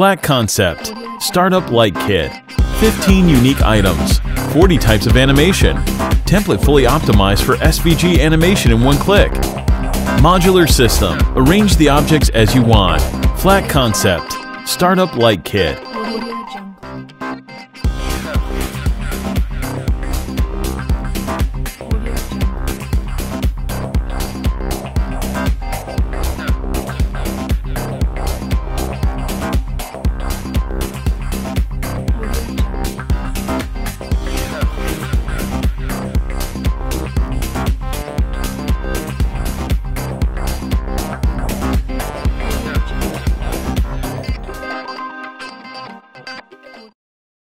Flat Concept, Startup Lite Kit, 15 unique items, 40 types of animation, template fully optimized for SVG animation in one click. Modular system, arrange the objects as you want. Flat Concept, Startup Lite Kit.